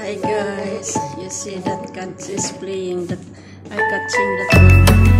Hi guys, you see that cat is playing that I catching that one.